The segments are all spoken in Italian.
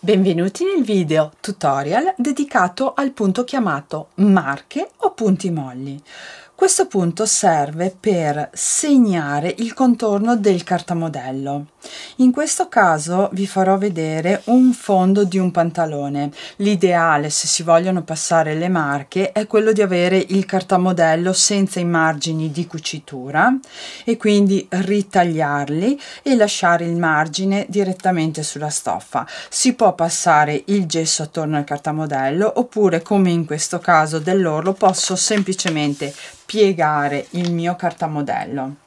Benvenuti nel video tutorial dedicato al punto chiamato marche o punti molli. Questo punto serve per segnare il contorno del cartamodello. In questo caso vi farò vedere un fondo di un pantalone. L'ideale se si vogliono passare le marche è quello di avere il cartamodello senza i margini di cucitura e quindi ritagliarli e lasciare il margine direttamente sulla stoffa. Si può passare il gesso attorno al cartamodello oppure come in questo caso dell'orlo posso semplicemente piegare il mio cartamodello.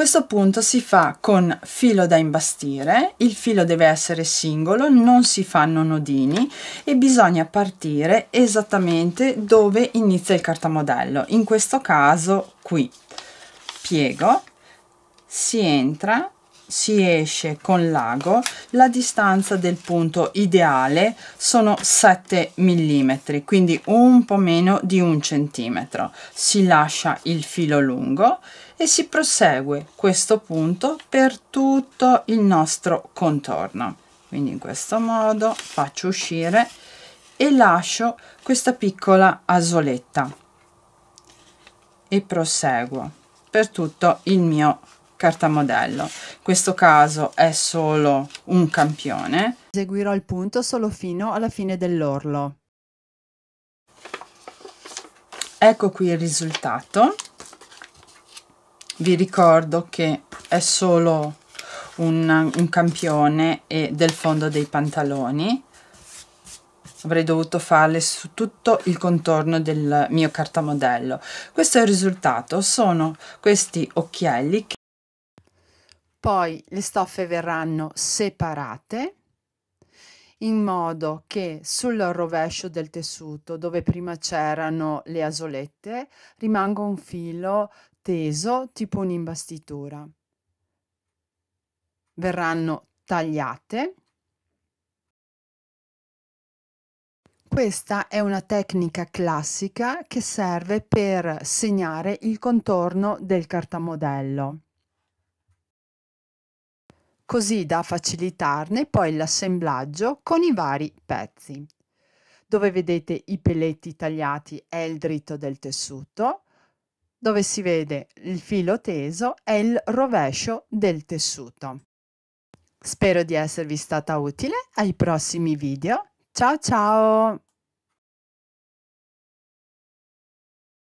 Questo punto si fa con filo da imbastire, il filo deve essere singolo, non si fanno nodini e bisogna partire esattamente dove inizia il cartamodello, in questo caso qui. Piego, si entra si esce con l'ago la distanza del punto ideale sono 7 mm quindi un po meno di un centimetro. Si lascia il filo lungo e si prosegue questo punto per tutto il nostro contorno. Quindi in questo modo faccio uscire e lascio questa piccola asoletta e proseguo per tutto il mio cartamodello. In questo caso è solo un campione. Eseguirò il punto solo fino alla fine dell'orlo. Ecco qui il risultato. Vi ricordo che è solo un, un campione e del fondo dei pantaloni avrei dovuto farle su tutto il contorno del mio cartamodello questo è il risultato sono questi occhielli che poi le stoffe verranno separate in modo che sul rovescio del tessuto dove prima c'erano le asolette rimanga un filo teso tipo un'imbastitura. Verranno tagliate. Questa è una tecnica classica che serve per segnare il contorno del cartamodello così da facilitarne poi l'assemblaggio con i vari pezzi. Dove vedete i peletti tagliati è il dritto del tessuto, dove si vede il filo teso è il rovescio del tessuto. Spero di esservi stata utile ai prossimi video. Ciao ciao!